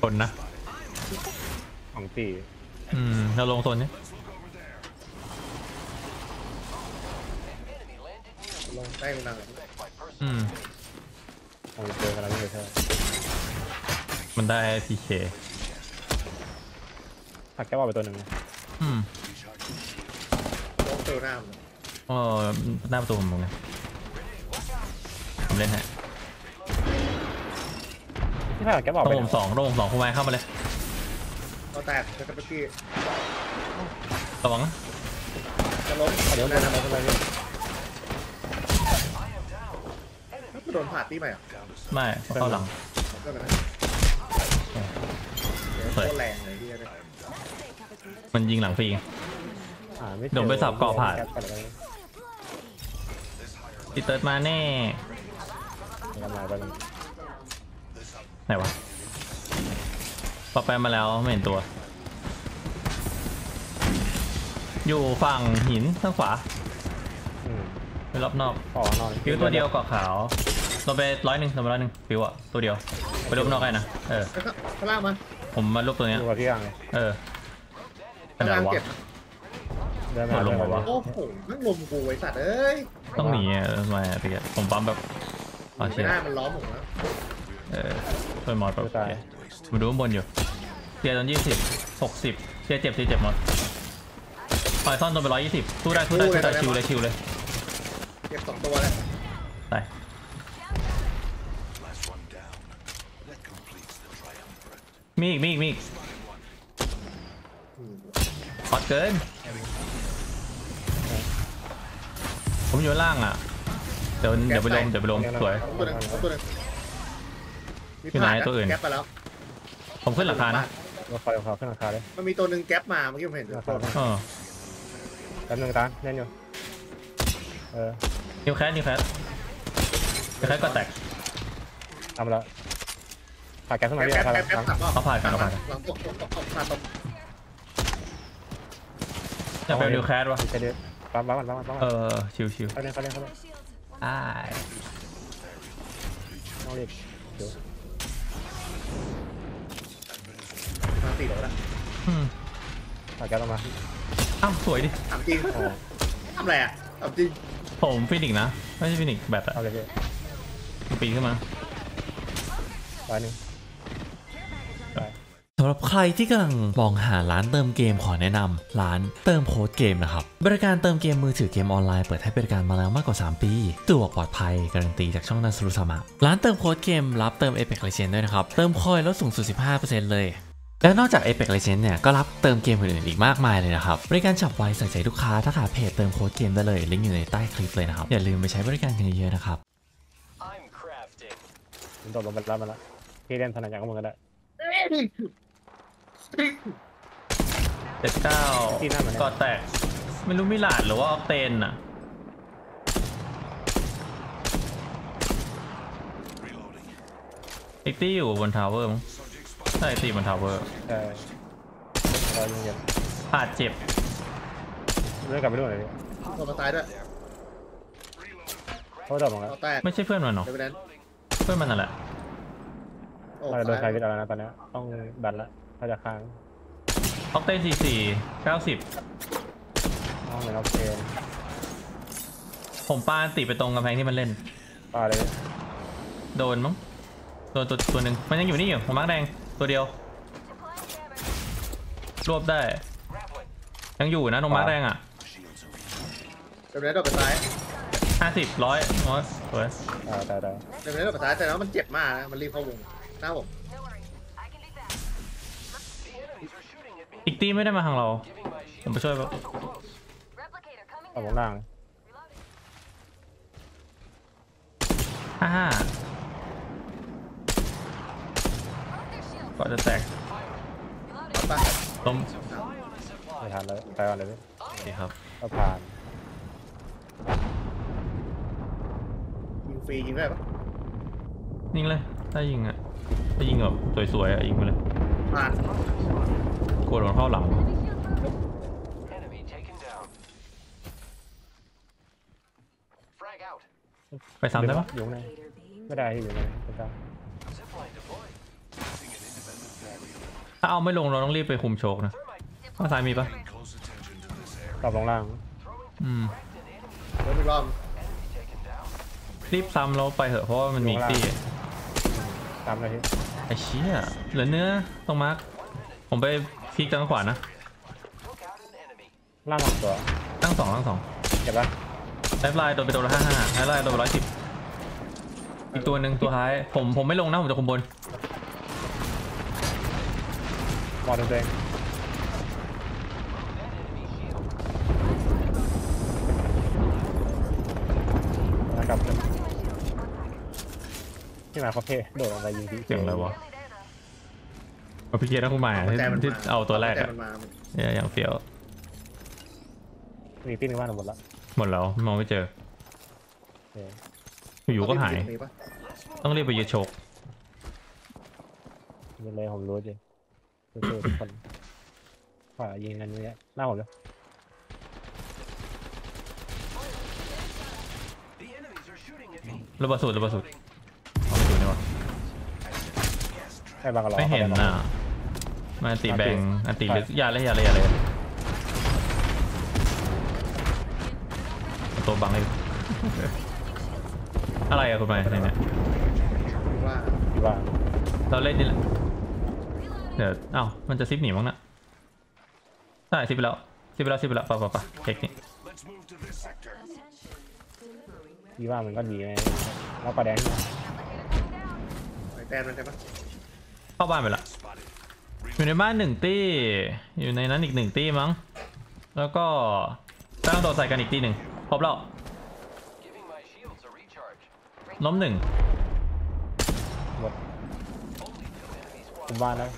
คนนะของตีอืมเราลงโซนนี้ลงใต้กูนังอืมของเจอกันแล้วไม่ใช่มันได้พีเคหักแก้วไปตัวหนึ่งอืมลงเซลหน้ามึงอ๋อหน้าประตูผมตรงนี้ผมเล่นให้ ที่ถ้าหักแก้วตรไปงผมสองตรงผมสองคุณไม้เข้ามาเลยเราแตกจะกระปี้ระวังนะจะล้มเดี๋ยวนะเดี๋ยวอะไรนี่โดนผ่าตีใหม่อะไม่เข้าหลังก็เป็นโคตรแรงเลยที่นี่มันยิงหลังฟรีอ่าไม่เดี๋ยวไปสับเกาะผ่านแก้วไปแล้วพี่เติร์ดมาแน่กำไรไปแล้ว ไหนวะปอแปมมาแล้วไม่เห็นตัว อยู่ฝั่งหินทางขวาอืมไปรอบนอกขอนอนฟิวตัวเดียวเกาะขาวลงไปร้อยหนึ่งลงไปร้อยหนึ่งฟิวอะตัวเดียวไปรอบนอกได้นะเออแล้วก็ข้างล่างมาผมมารูปตัวเนี้ยดูกับพี่ยังเลยเออไปข้างไหนล่างวะเจ็บเดินเอาลงมาวะโอ้โหนั่งลมกูไอ้สัตว์เอ้ยต้องหนีอะเออมาอะพี่อะผมปั๊มแบบอ๋อไม่เชียได้มันล้อมผมแล้ว เออช่วยมอสแบบโอเคมาดูข้างบนอยู่เทียร์ตอนยี่สิบหกสิบเทียร์เจ็บเทียร์เจ็บหมดปล่อยซ่อนตัวไปร้อยยี่สิบสู้ได้สู้ได้สู้ได้ชิวเลยชิวเลยเจ็บสองตัวเลยไปมีอีกมีอีกมีอีกอืมฮอตเกิน ผมอยู่ข้างล่างอะ เดี๋ยวเดี๋ยวไปลงเดี๋ยวไปลงสวย ตัวหนึงตัวหนึง อยู่ไหนตัวอื่น แก๊ปไปแล้วผมขึ้นราคานะรถไฟของเขาขึ้นราคาเลยมันมีตัวหนึ่งแก๊ปมาเมื่อกี้ผมเห็นราตัคาวเออแป๊บนึงตาเล่นอยู่เออนิวแคสนิวแคสนิวแคสก็แตกทำแล้วหักแก้วขึ้นมาแก๊ปพี่แก๊ปราคาแก๊ปแก๊ปเอาผ่านกันเอาผ่านกันหลังตกตกตกตกผ่านตกจะเป็นนิวแคสวะใช่ดิปั๊มปั๊มปั๊มปั๊มเออชิวชิวเขาเล่นเขาเล่นเขาเล่นอ้ายต้องรีบเดี๋ยว มาสี่โหลแล้วอืมหักแก้วลงมาอ้าวสวยดิถามจริงโอ้ทำอะไรอะถามจริงผม phoenix นะ ไม่ใช่ phoenix แบตอะเอาเลยพี่ปีนขึ้นมา ร้อยหนึ่งไปสำหรับใครที่กำลังมองหาร้านเติมเกมขอแนะนำร้านเติมโค้ดเกมนะครับ บริการเติมเกมมือถือเกมออนไลน์เปิดให้บริการมาแล้วมากกว่า 3 ปีสะดวกปลอดภัย การันตีจากช่องนันสรุสามะร้านเติมโค้ดเกมรับเติม Apex Legends ด้วยนะครับ เติม coin ลดสูงสุด 15%เลย และนอกจาก Apex Legends เนี่ย ก็รับเติมเกมอื่นๆอีกมากมายเลยนะครับ บริการฉับไวใส่ใจลูกค้า ทักหาเพจเติมโค้ดเกมได้เลย ลิงก์อยู่ในใต้คลิปเลยนะครับ อย่าลืมไปใช้บริการกันเยอะๆนะครับ I'm crafting. มันโดดลงไปแล้วมาแล้วพี่เล่นถนัดอย่างก็มึงก็ได้เจ็ดเก้าที่นั่นมันก็แตก ไม่รู้มิลาดหรือว่าออกเตนอะอีกตี้อยู่บนทาวเวอร์มั้ง ใช่ตีบนทาวเวอร์ใช่รอยิงเย็นพลาดเจ็บเรื่องกลับไปดูหน่อยตัวมาตายด้วยเขาโดดลงแล้วแตกไม่ใช่เพื่อนมันหรอเดี๋ยวไปนั้นเพื่อนมันนั่นแหละโอ้เราโดนใครวิดอะไรนะตอนนี้ต้องดันละถ้าจะค้างออกเตนสี่สี่เก้าสิบห้องเหมือนเราเกมผมปาติไปตรงกำแพงที่มันเล่นปาเลย โดนมั้งโดนตัวตัวหนึ่งมันยังอยู่นี่อยู่ผมมาร์กแดง ตัวเดียว รวบได้ ยังอยู่นะตรงมาร์กแดงอะเดี๋ยวไปนั้นโดดไปซ้ายห้าสิบร้อยมอสสวยอ่าแต่แต่เดี๋ยวไปนั้นโดดไปซ้ายแต่แล้วมันเจ็บมากนะมันรีบเข้าวงหน้าผมอีกตีไม่ได้มาทางเรา ผมไปช่วยปะเอาผมล่างห้าห้า ก็จะแตกเอาไปล้มไม่ทันเลยไปก่อนเลยพี่โอเคครับก็ผ่านยิงฟรียิงได้ปะยิงเลย ถ้ายิงอะถ้ายิงแบบสวยๆอะยิงไปเลยผ่านกลัวโดนเข้าหลัง Enemy taken down. Frag out. ไปซ้ำได้ปะอยู่ไหนไม่ได้ที่อยู่ไหนไม่ได้ Zipline deployed. ถ้าเอาไม่ลงเราต้องรีบไปคุมโชกนะข้างซ้ายมีปะตอบลงล่างอืมเดี๋ยวอีกรอบรีบซ้ำแล้วไปเถอะเพราะว่ามันมีอีกตีตามเลยพี่ไอ้เชี่ยเหลือเนื้อตรงมาร์คผมไปพลิกทางขวานะ Took out an enemy. ล่างสองตัวตั้งสองตั้งสองเก็บปะไลฟ์ไลน์โดนไปตัวละห้าห้าไลฟ์ไลน์โดนไปร้อยสิบอีกตัวหนึ่งตัวท้ายผมผมไม่ลงนะผมจะคุมบน มองตัวเองนะครับที่มาคาเฟ่โดดลงไปยิงพี่เสียงอะไรวะเอาพี่เกียร์นะคุณหมายที่ใจมันที่มาเอาตัวแรกใจอะมันมาเนี่ยอย่างเฟี้ยวมีปิ้นบ้านหมดละหมดแล้วมองไม่เจอโอเคอยู่ๆก็หายมีปะต้องรีบไปยึดโชกยิงเลยผมรู้จริง สู้ๆทุกคนขวายิงกันเนี้ยหน้าผมเลย The enemies are shooting at me. ระเบิดสูตรระเบิดสูตรเอาไปดูนี่วะใช่บางกะลอไม่เห็นข้าปน่ะมาอันตีแบงอันตีหรืออย่าเลยอย่าเลยอย่าเลยเอาตัวบังให้อะไรอะคุณหมายในเนี่ยว่าที่บ้านเราเล่นนี่แหละ เดี๋ยวอ้าวมันจะซิปหนีมั้งนะใช่ซิปไปแล้วซิปไปแล้วซิปไปแล้วป่ะป่ะป่ะเทคนิคที่บ้านมันก็ดีไงแล้วก็แดงไอ้แตนมันใช่ปะเข้าบ้านไปละอยู่ในบ้านหนึ่งตี้ อยู่ในนั้นอีกหนึ่งตี้มั้ง แล้วก็ตั้งโดดใส่กันอีกตีหนึ่งครบแล้ว Giving my shields a recharge. ล้มหนึ่งหมดคุมบ้านแล้ว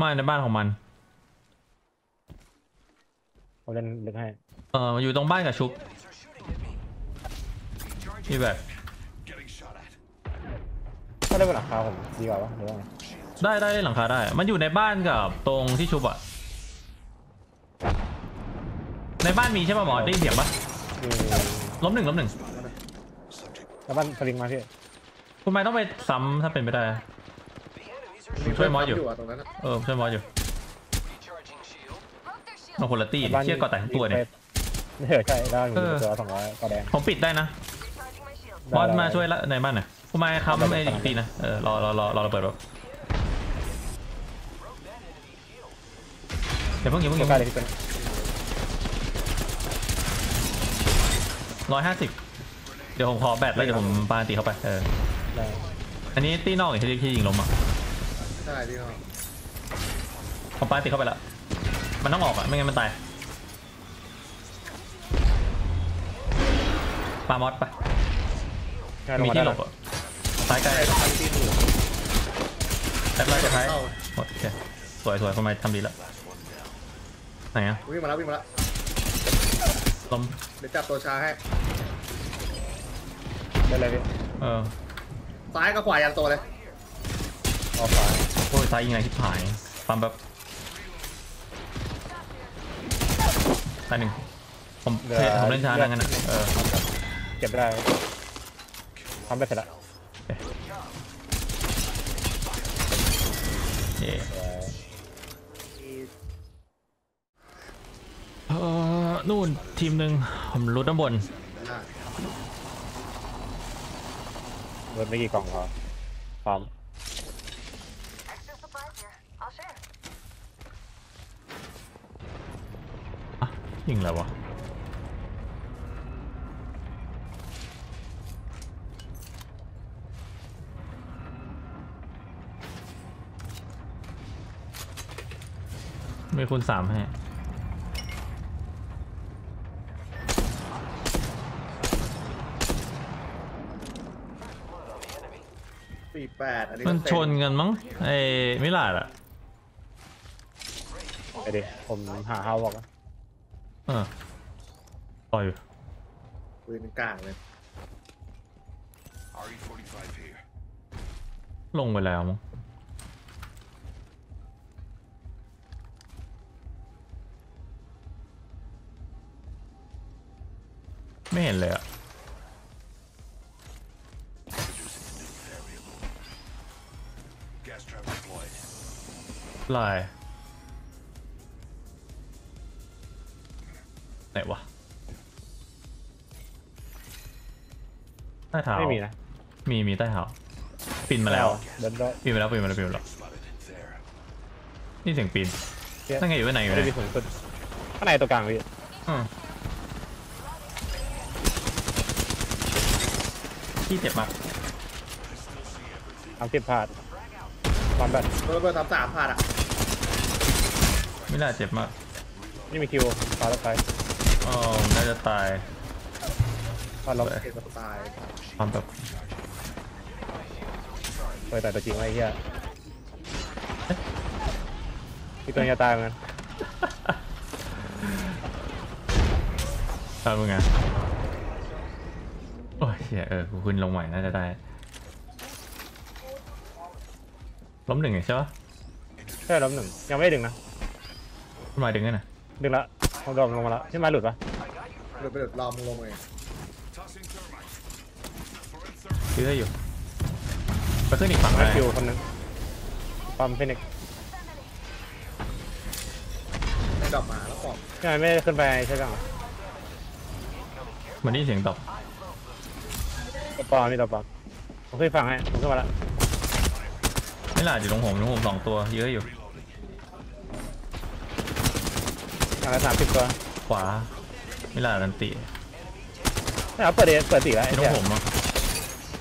มาในบ้านของมันผมเล่นลึกให้ เอออยู่ตรงบ้านกับชุบนี่แบบถ้าได้บนหลังคาผมดีกว่าวะหรือว่าไงได้ได้หลังคาได้ มันอยู่ในบ้านกับตรงที่ชุบอะในบ้านมีใช่ป่ะหมอได้ยินเสียงปะคือล้มหนึ่งล้มหนึ่งแล้วบ้านสลิงมาพี่คุณไม่ต้องไปซ้ำถ้าเป็นไปได้ The enemies are ช่วยมอสอยู่ะตรงนั้นอะเออช่วยมอสอยู่ recharging shield. มาคนละตี้เชี่ยก่อแต่งตัวเนี่ยเออใช่ได้มีเออตัวสองร้อยก็แดงผมปิดได้นะบอสมาช่วยละในบ้านหน่อยคุณมาครับไอ้อีกทีนะเออรอรอรอรอระเบิดรถเดี๋ยวเพิ่งอย่าเพิ่งอตัวย่าใกล้เพิ่งเลยพี่เป็นร้อยห้าสิบเดี๋ยวผมขอแบตแล้วเดี๋ยวผมปาตีเข้าไปเออได้อันนี้ตีนอกอีกที่ที่ยิงลมอะ ใช่พี่น้องผมปาตีเข้าไปละมันต้องออกอะไม่งั้นมันตายปามอสไปมีที่หลบอะซ้ายใกล้ใช่ทำที่ถูกแอปไลท์จะท้ายเข้าหมดโอเคสวยสวยทำไมทำดีแล้วไหนอะวิ่งมาแล้ววิ่งมาแล้วลมเดี๋ยวจับตัวช้าให้ได้เลยพี่เออซ้ายกับขวายันตัวเลยออกขวา โอ้ยซ้ายยิงไงที่ผายปั๊มแบบซ้ายหนึ่งผมเทผมเล่นช้านะงั้นนะเออเก็บไม่ได้ทำไปเสร็จแล้วเย่เออเออนู่นทีมหนึ่งผมรู้ด้านบนอ่าโดนไม่กี่กล่องพอพร้อม Extra supplies here. I'll share. อะ ยิงแล้ววะมีคุณสามให้สี่แปดอันนี้มันก็เต็ชนกันมั้งไอ้มิลาดอะไปดิผมหาเฮาบอกว่าเออต่ออยู่ปืนกลางเลยลงไปแล้วมั้งไม่เห็นเลยอะ Gas trap deployed. ลาย นวะใต้เท้าไม่มีนะ มีมีใต้เท้าปีนมาแล้วเดินได้ปีนมาแล้วปีนมาแล้วปีนมาแล้วนี่เสียงปีนเนี่ยนั่นไงอยู่ไว้ไหนอยู่ไม่ไหนได้มีสูงสุดข้างในตัวกลางพี่อืมพี่เจ็บมากทำสิบพลาดความแบบโดนเบอร์สามสามผ่านอะไม่น่าเจ็บมาก นี่มีคิวพาแล้วไป อ๋อน่าจะตายพาเราเอกสไตล์ความแบบเปิดแต่ตัวจริงไว้ไอ้เฮียพี่ตัวนี้จะตายเหมือนกันตามมึงไงโอ้ยเชี่ยเออกูขึ้นลงใหม่น่าจะได้ล้มหนึ่งไงใช่ปะใช่ล้มหนึ่งยังไม่ได้ดึงนะขึ้นมาดึงกันนะดึงละ เขาดรอปลงมาแล้วที่มาหลุดปะเดี๋ยวไปเดี๋ยวรอมึงลงเองซื้อได้อยู่ไปขึ้นอีกฝั่งมาได้คิวคนหนึงความฟินิกซ์ได้ดอกหมาแล้วปอกใช่ไหมไม่ได้ขึ้นไปใช่ไหมเหมือนได้ยินเสียงตอบตัวปลอมมีตัวปลอมผมขึ้นฝั่งให้ผมขึ้นมาแล้วไม่ล่ะอยู่ตรงผมตรงผมสองตัวเยอะอยู่ ฝั่งละสามสิบตัวขวาไม่ล่ะดันติไม่เอาเปิดเดเปิดตีแล้วที่ไอ้ตรเหี้งยผมเนาะ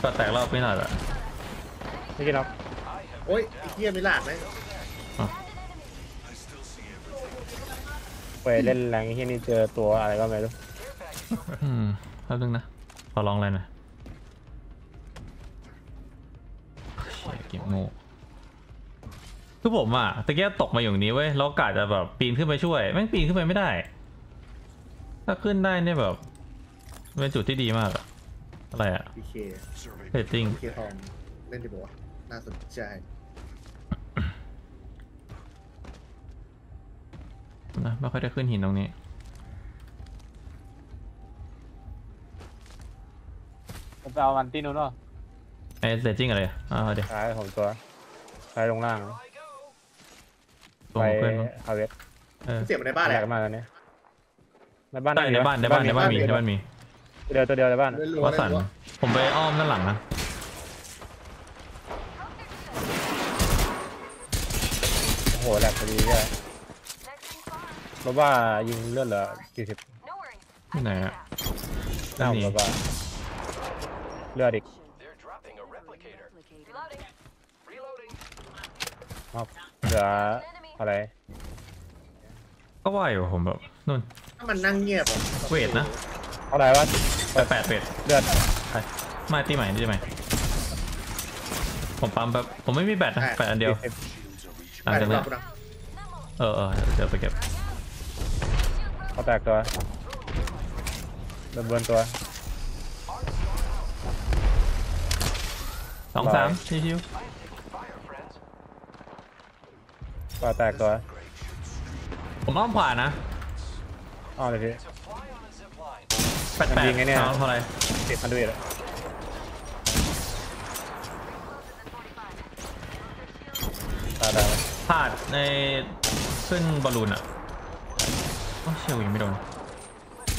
ก็แตกรอบไม่ล่ะละไม่กินหรอกโอ้ยไอ้เหี้ยมีหลาดไหมไปเล่นแรงไอ้เฮียนี่เจอตัวอะไรก็ไม่รู้อืมแป๊บนึงนะขอลองอะไรหน่อยเชี่ยเก็บโง่ คือผมอะตะเกียบตกมาอย่างนี้เว้ยแล้วกะจะแบบปีนขึ้นไปช่วยแม่งปีนขึ้นไปไม่ได้ ถ้าขึ้นได้เนี่ยแบบเป็นจุดที่ดีมากอะอะไรอะ PK rating PK ทองเล่นดีบอกว่าน่าสนใจนะไม่ค่อยได้ขึ้นหินตรงนี้ผมไปเอามันที่นู้นเนาะไอ้เรตติ้งอะไรอะอ่าเดี๋ยวซ้ายผมตัวซ้ายลงล่าง ตัวไปเพื่อนมั้งฮาเวสเออเสียงมันในบ้านแหแหลละกมาแล้วเนี่ยในบ้านได้ในบ้านในบ้านในบ้านมีในบ้านมีตัวเดียวตัวเดียวในบ้านเล่นรัวว่าเล่นสันรัวผมไปอ้อมด้านหลังนะโอ้โหแหลกพอดีเลย Next in far. รถว่ายิงเลือดเหลือสี่สิบ No worries. ที่ไหนอะหน้าผมรถว่าเลือดอีก They're dropping a replicator. Reloading. Reloading. ครับเหลือ อะไร ก็ว่าอยู่ผมแบบนู่น ถ้ามันนั่งเงียบอะเวทนะ เอาอะไรวะแปดแปดเวทเลือดไปมาตีใหม่ตีใหม่ ผมปั๊มแบบผมไม่มีแบตนะแปดอันเดียวสี่สิบหลังแปดจากรนี้อบกูนะเออเออเดี๋ยวไปเก็บเขาแตกตัวเดินบนตัวสองสามชิว Fire, ก็แตกตัวๆผมอ้อมขวานะอ้าวเลยพี่ To fly on a zip line. แปดแปดยิงไงเนี่ยเท่าไหร่ติดมันด้วยเลยตายได้ไหมพลาดในขึ้นบอลลูนอะโอ้เชี่ยวยิงไม่โดน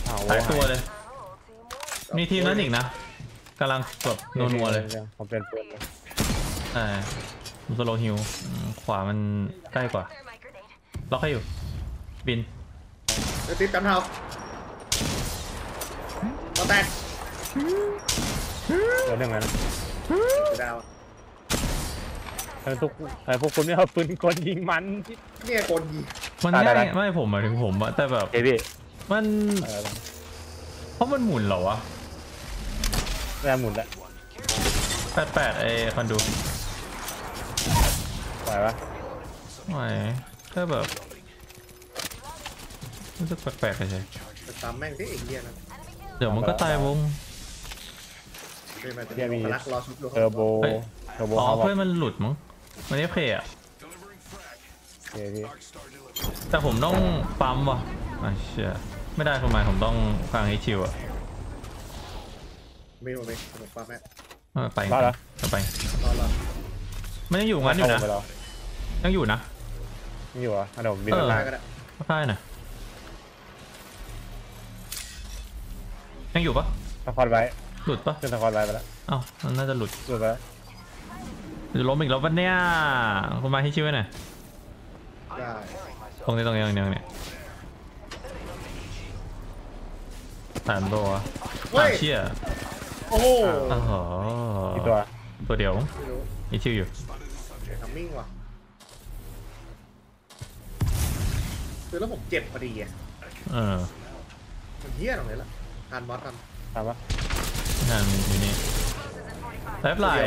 อ้าวหายตัวเลย Whole team wins. มีทีมนั้นอีกนะกำลังแบบนัวๆเลย ผมเป็นปืนใช่ผมสโลฮิว ขวามันใกล้กว่า There, my grenade. ล็อกให้อยู่ บินเดี๋ยวติดกันเทาตัวแตกตัวหนึ่งเลยนะสีดาวทำไมทุกทำไมพวกคุณไม่เอาปืนกลยิงมัน เนี่ยโกนยีมันอะได้ง่ายได้ ไม่ผมหมายถึงผมอะแต่แบบเฮ้ยพี่มัน เออเพราะมันหมุนเหรอวะ แรงหมุนแล้วแปดแปดไอ้คอนดู ปล่อยปะไม่แค่แบบรู้สึกแปลกๆเฉยแต่ตามแม่งที่เอกเหี้ยนะๆเดี๋ยวมันก็ตายวงเดี๋ยวมันจะมีพลักรอชุบดูเทอร์โบเฮ้ยเทอร์โบอ๋อเขาบอกเพื่อนมันหลุดมั้งมันเอฟเคอะเฮ้ยพี่แต่ผมต้องปั๊มว่ะอะเชี่ยไม่ได้ทำไมผมต้องฟังให้ชิวอะไม่รู้ไหมขนมปังแม่เออไปรอดแล้วเอาไปรอรอมันยังอยู่งั้นอยู่นะเข้าไปแล้ว ยังอยู่นะไม่อยู่เหรออะเดี๋ยวผมบินเออมาได้ก็ได้ใช่น่ะยังอยู่ปะสควอตไว้หลุดปะขึ้นสควอตไว้ไปแล้วเอ้ามันน่าจะหลุดหลุดไปแล้วจะล้มอีกแล้วปะเนี่ยคุณมาให้ช่วยหน่อยได้ตรงนี้ตรงนี้ตรงนี้ตรงนี้สามตัวเฮ้อ่ายเชี่ยโอ้โหโอ้โหกี่ตัวตัวเดียวไม่รู้มีชื่ออยู่ ทำมิ่งว่ะ คือแล้วผมเจ็บพอดีอะเออมันเฮี้ยตรงไหนล่ะทานมอสทันถามว่างานอยู่นี่ไลฟ์ไลน์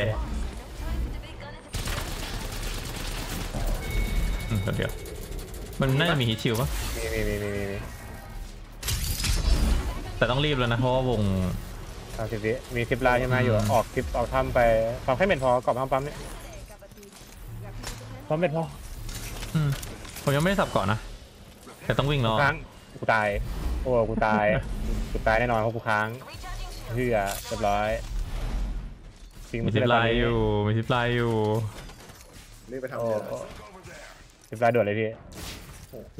อืมตัวเดียว มันน่าจะมีฮิตชิลปะมีมีมีมีมีมีแต่ต้องรีบแล้วนะ เพราะว่าวงสามสิบวิมีคลิปไลน์ใช่ไหมอยู่อืมออกคลิปออกทำไปปั๊มแค่เม็ดพอกรอบปั๊มปั๊มเนี่ยปั๊มเม็ดพออืมผมยังไม่ได้สับก่อนนะ แต่ต้องวิ่งเนาะค้างกูตายโอ้กูตายกูตายแน่นอนเพราะกูค้างเพื่อเรียบร้อยทิ้งมีนซิปเลยไลตนน์นี้อยู่มีซิปไลน์อยู่รีบไปทำโอ้เยอะโอ้คลิปไลน์ด่วนเลยพี่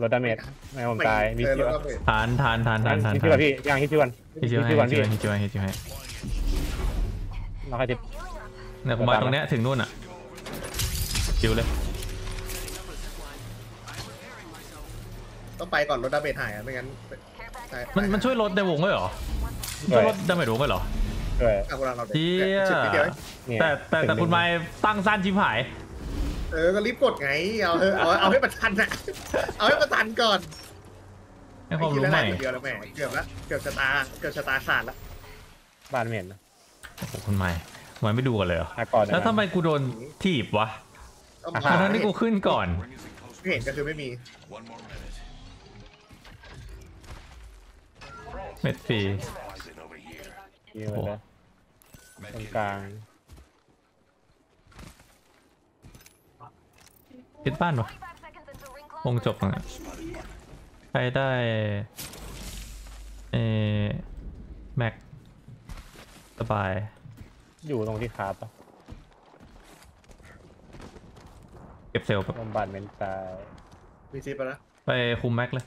ลดดาเมจไม่ให้ผมตายมีเออคิวแล้วอะก็เบรกทานทานทานทานทานมีทาคิวนก่อนพี่ยังฮิตคิวก่อนฮิตชิลให้ฮิตฮิก่อนตชิพี่ลให้ฮิตชิลให้ฮิตชิลให้เราค่อยทิปเนี่ยผมมาตรงเนี้ยถึงนู่นอะชิลเลย ต้องไปก่อนรถดาเมจหายอะไม่งั้นใมันมันช่วยลดในวงด้วยเหรอช่วยลดดาเมจวงด้วยเหรอด้วยอะกูรังเราเชี่ยชิบนิดเดียวเองเนี่ยแต่แต่แต่คุณไม้ตั้งสั้นชิบหาย เออก็รีบกดไงเอาเถอะเอาเอาให้มันทันอะเอาให้มันทันก่อนให้ความรู้ใหม่ไอ้เดียวแล้วแม่เกือบละเกือบชะตาเกือบชะตาขาดละบ้านไม่เห็นนะโอ้โหคุณไม้คุณไม้ไม่ดูกันเลยเหรออาก่อนนะแล้วทำไมกูโดนถีบวะต้องอะผ่าทั้งๆที่กูขึ้นก่อนไม่เห็นก็คือไม่มี เม็ดฟรียิงไปเลยตรงกลางติดบ้านวะวงจบอะใครได้เออแม็กสบาย อยู่ตรงที่คาร์บอะเก็บเซลล์แบบบำบัดเมนตายมีซิปไปแล้วไปคุมแม็กเลย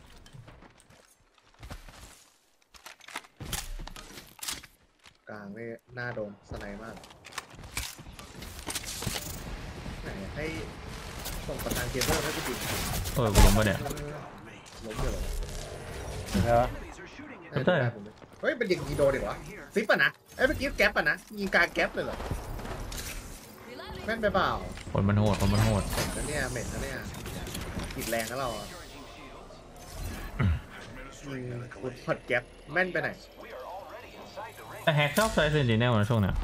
กลาง นี่หน้าโดนสไนมากไหนให้ส่งประธานเคเบิลให้กูดิเออกูล้มปะเนี่ยล้มเดียวเหรอแล้วไม่ได้ผมเลยเฮ้ยเป็นยิงยิงโดนดีกว่าซิปอะนะเอ้ยเมื่อกี้แก๊ปอะนะยิงกลางแก๊ปเลยเหรอแม่นไปเปล่าคนมันโหดคนมันโหดแล้วเนี่ยเหม็นแล้วเนี่ยกิดแรงแล้วเราอะยิงคุณพอดแก๊ปแม่นไปไหน แต่แฮกชอบใช้เซนติเนลนะช่วงเนี้ย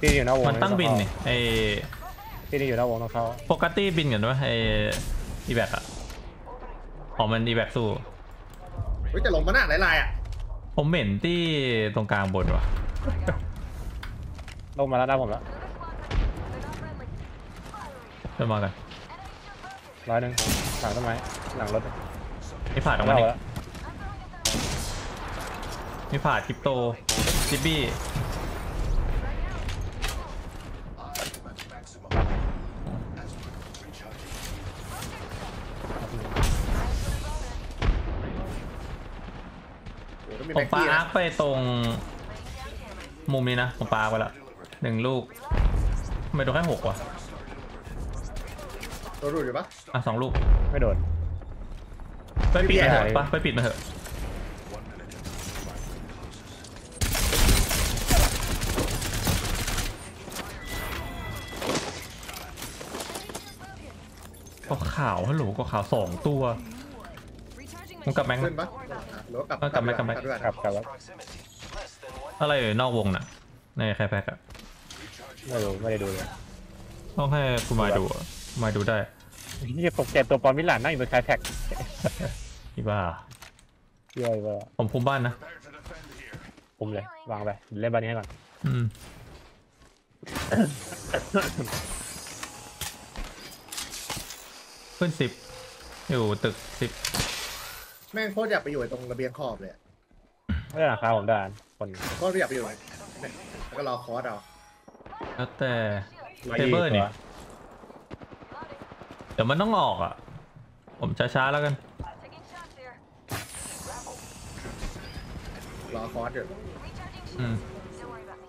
ที่นี่อยู่นอกวงมันตั้งบินนี่ไอที่นี่อยู่นอกวงต้องเข้าปกติบินกันด้วยไออีแบกอะอ๋อมันอีแบกสู้เฮ้ยจะลงมาหน้าลายๆอะผมเหม็นที่ตรงกลางบนว่ะลงมาแล้วหน้าผมแล้วเริ่มมากันร้อยหนึ่งหลังต้นไม้หลังรถมีผ่าดออกมาเล่าดิแล้ว มีผ่าดคริปโตจิบบี้โอ้โหต้องมีผมแม็กปากี้อานะร์คไปตรงมุมนี้นะ ผมปาร์คไปละหนึ่งลูกทำไมโดนแค่หกวะตัวรูดอยู่ปะอะสองลูก ไม่โดน ไปปิดมาเถอะไม่ได้ปะไปปิดมาเถอะ ก็ขาวฮัลโหลก็ขาวสองตัวมึงกลับแม็กขึ้นะนปะอะหรือว่ากลับเออกลับไหมกลับไหมด้วยกลับกลับแล้วอะไรเอ่ยนอกวงน่ะในแคร์แพ็กอะไม่ดูไม่ได้ดูเลยต้องให้คุณมาดูอะมาดูได้นี่ตกใจตัวปอนมิลานนั่งอยู่บนคลายแท็กอีบ้าเยอะเลยผมคุมบ้านนะผมเลยวางไปเล่นบานี้ให้ก่อนอืม ขึ้นสิบอยู่ตึกสิบแม่งโคตรอยากไปอยู่ตรงระเบียงขอบเลยอะไม่ได้ราคาผมด่านคนโคตรอยากไปอยู่เนี่ยแล้วก็รอคอร์สเอาแล้วแต่ร้อยเทยี่เบิลสิบนี่ ตัวเดี๋ยวมันต้องออกอะ ผมช้าๆแล้วกัน Taking shots here. รอคอร์สอยู่ Recharging อืม shields. Don't worry about me.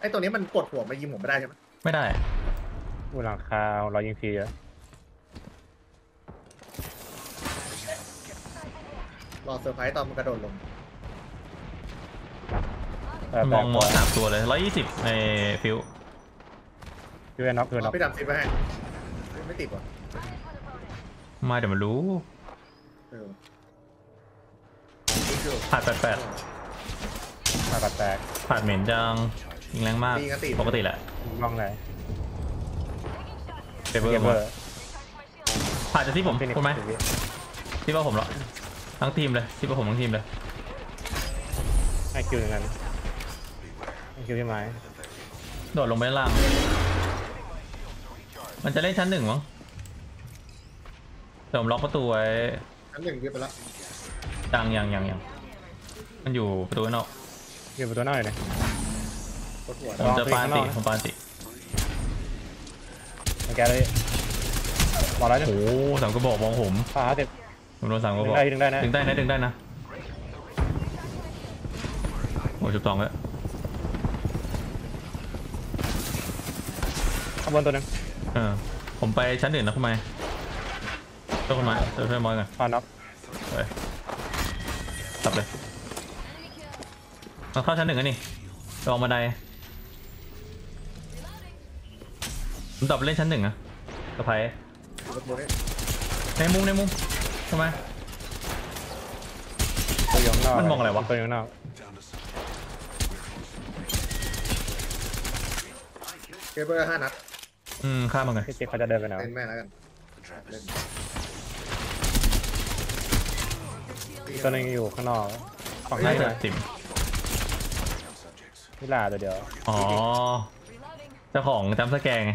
ไอ้ตัวนี้มันกดหัวมายิงผมไม่ได้ใช่ไหมไม่ได้ บนหลังคารอยิงฟรีอะรอเซอร์ไพรส์ตอนมันกระโดดลงแต่มแต่องมอสสามตัวเลยร้อยยี่สิบในฟิวคือน็อกคือน็เอาอกพี่ดำซิปไปให้ไม่ติดว่ะมาเดี๋ยวมันรู้เออผ่านแปดแปดมากัดแตกผ่านเหม็นจังยิงแรงมากปีกติปกติแหละล่องไหน เปเปอเกร์เบมาอร์ผ่านจะที่ผมฟินิกคุณไหมที่ว่าผมเหรอทั้งทีมเลยที่ว่าผมทั้งทีมเลยให้คิวอย่างนั้นให้คิวที่ไม้โดดลงไปด้านล่าง มันจะเล่นชั้นหนึ่งมั้งแต่ผมล็อกประตูไว้ชั้นหนึ่งยึดไปแล้วยังยังยังยังมันอยู่ประตูข้างนอกคิวประตูหน้าเลยนะกดหัวผมจะปาข้างนติอกนะผมปาติ มันแกเลยบอกแล้วเนี่ยโอ้โหสามกระบอกมองผมฟ้าเต็มผมโดนสามกระบอกดึงได้ดึดึงงได้ได้นะนะดึงได้นะโอ้ชุบตองแล้วข้างบนตัวหนึงเออผมไปชั้นอื่นนะคุณไม้ช่วยคุณไม้ช่วยช่วยมอยกันฟ้าน็อกไปตับเลยมันเข้าชั้นหนึ่งกันนี่ลองบันได ผมตับเล่นชั้นหนึ่งอะกระไพกดหัวให้ในมุมในมุมทำไมตัวอยข้างนอกมันมองอะไรวะ ตัวอยข้างนอกเคเบิลห้านัดอืมข้ามมันกันพี่เจ๊เขาจะเดินไปไหนวะเล่นแม่แล้วกันเล่นอีกตัวหนึงอยู่ข้างนอกฝั่งน่านี้จะนะติ่มวิลาตัวเดียวอ๋อเจ้าของจำสแกงไง